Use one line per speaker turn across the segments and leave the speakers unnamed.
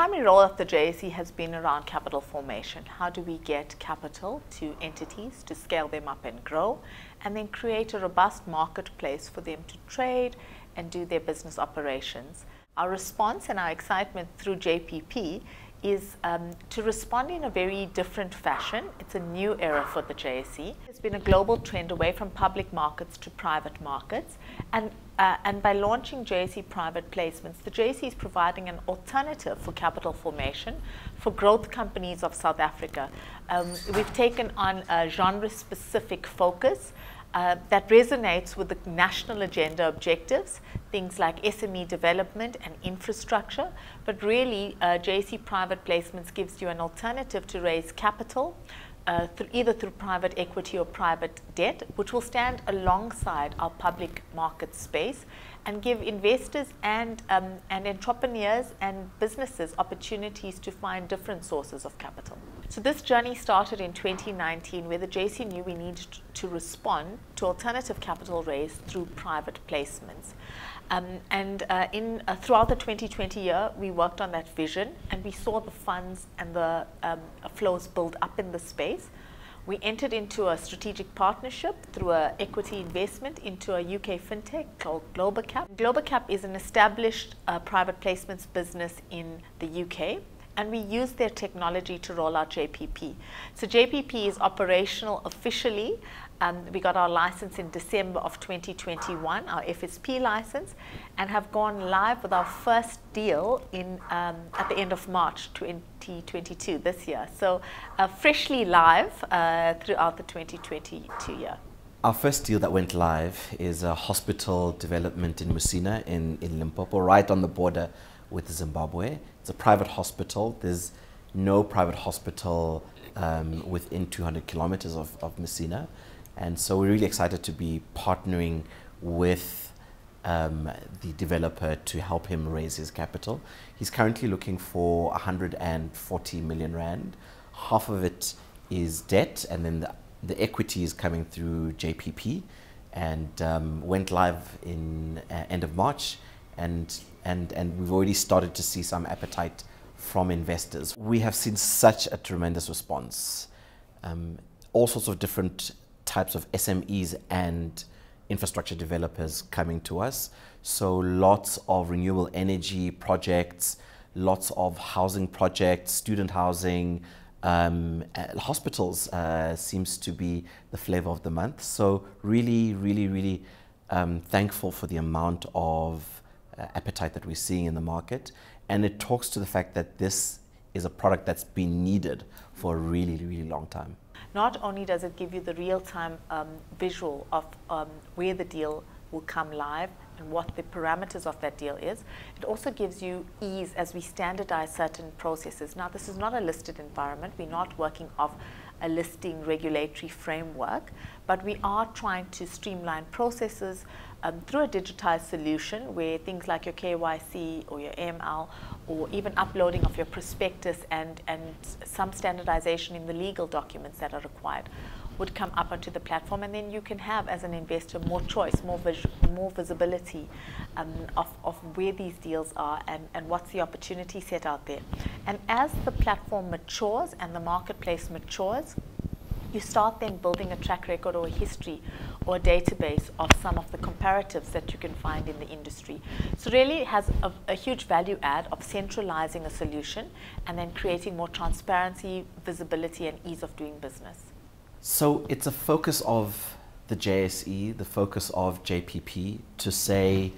primary role of the JSE has been around capital formation. How do we get capital to entities to scale them up and grow, and then create a robust marketplace for them to trade and do their business operations? Our response and our excitement through JPP is um, to respond in a very different fashion. It's a new era for the JSE. There's been a global trend away from public markets to private markets. And, uh, and by launching JSE private placements, the JSE is providing an alternative for capital formation for growth companies of South Africa. Um, we've taken on a genre-specific focus uh, that resonates with the national agenda objectives, things like SME development and infrastructure, but really uh, private placements gives you an alternative to raise capital, uh, either through private equity or private debt, which will stand alongside our public market space and give investors and, um, and entrepreneurs and businesses opportunities to find different sources of capital. So this journey started in 2019 where the JSE knew we needed to respond to alternative capital raised through private placements. Um, and uh, in, uh, throughout the 2020 year, we worked on that vision and we saw the funds and the um, flows build up in the space. We entered into a strategic partnership through an equity investment into a UK fintech called Globacap. Globacap is an established uh, private placements business in the UK and we use their technology to roll out JPP. So JPP is operational officially. Um, we got our license in December of 2021, our FSP license, and have gone live with our first deal in um, at the end of March 2022 this year. So uh, freshly live uh, throughout the 2022 year.
Our first deal that went live is a hospital development in Musina in, in Limpopo, right on the border with Zimbabwe. It's a private hospital. There's no private hospital um, within 200 kilometers of, of Messina. And so we're really excited to be partnering with um, the developer to help him raise his capital. He's currently looking for 140 million rand. Half of it is debt, and then the, the equity is coming through JPP, and um, went live in uh, end of March and, and, and we've already started to see some appetite from investors. We have seen such a tremendous response. Um, all sorts of different types of SMEs and infrastructure developers coming to us. So lots of renewable energy projects, lots of housing projects, student housing, um, uh, hospitals uh, seems to be the flavor of the month. So really, really, really um, thankful for the amount of appetite that we're seeing in the market. And it talks to the fact that this is a product that's been needed for a really, really long time.
Not only does it give you the real time um, visual of um, where the deal will come live what the parameters of that deal is, it also gives you ease as we standardize certain processes. Now, this is not a listed environment, we're not working off a listing regulatory framework, but we are trying to streamline processes um, through a digitized solution where things like your KYC or your AML or even uploading of your prospectus and, and some standardization in the legal documents that are required would come up onto the platform and then you can have as an investor more choice, more, vis more visibility um, of, of where these deals are and, and what's the opportunity set out there. And as the platform matures and the marketplace matures, you start then building a track record or a history or a database of some of the comparatives that you can find in the industry. So really it has a, a, huge value add of centralizing a solution and then creating more transparency, visibility and ease of doing business.
So it's a focus of the JSE, the focus of JPP to say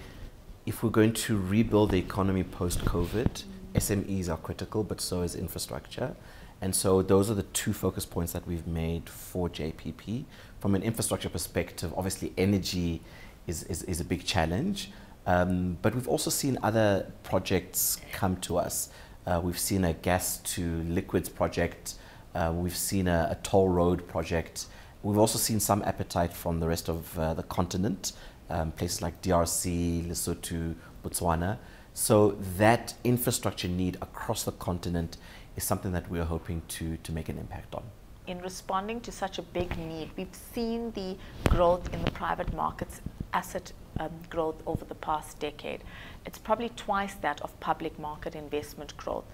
if we're going to rebuild the economy post-COVID, mm. SMEs are critical, but so is infrastructure. And so those are the two focus points that we've made for JPP. From an infrastructure perspective, obviously energy is, is, is a big challenge, um, but we've also seen other projects come to us. Uh, we've seen a gas to liquids project, uh, we've seen a, a, toll road project. We've also seen some appetite from the rest of uh, the continent, um, places like DRC, Lesotho, Botswana. So that infrastructure need across the continent is something that we're hoping to, to make an impact on.
In responding to such a big need, we've seen the growth in the private markets asset um, growth over the past decade. It's probably twice that of public market investment growth.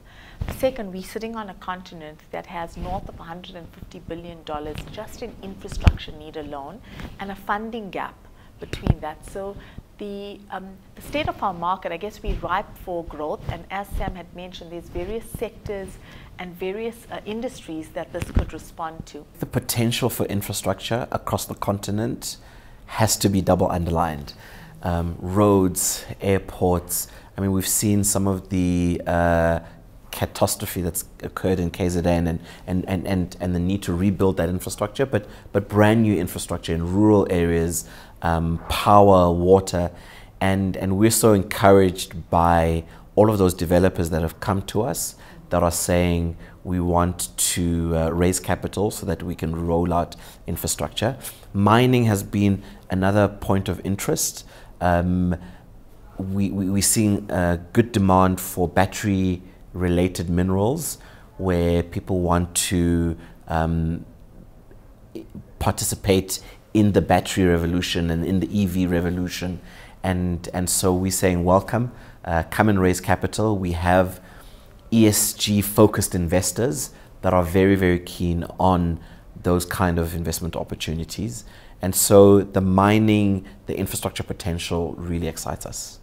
Second, we're sitting on a continent that has north of $150 billion just in infrastructure need alone and a funding gap between that. So the, um, the state of our market, I guess we're ripe for growth. And as Sam had mentioned, there's various sectors and various uh, industries that this could respond to.
The potential for infrastructure across the continent has to be double underlined. Um, roads, airports. I mean, we've seen some of the uh, catastrophe that's occurred in KZN and, and, and, and, and the need to rebuild that infrastructure, but, but brand new infrastructure in rural areas, um, power, water, and, and we're so encouraged by all of those developers that have come to us that are saying we want to uh, raise capital so that we can roll out infrastructure. Mining has been another point of interest. Um, we, we, we're seeing good demand for battery related minerals where people want to um, participate in the battery revolution and in the EV revolution. And, and so we're saying, welcome, uh, come and raise capital. We have ESG focused investors that are very, very keen on those kind of investment opportunities. And so the mining, the infrastructure potential really excites us.